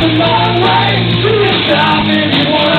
It's a long way to the top if you want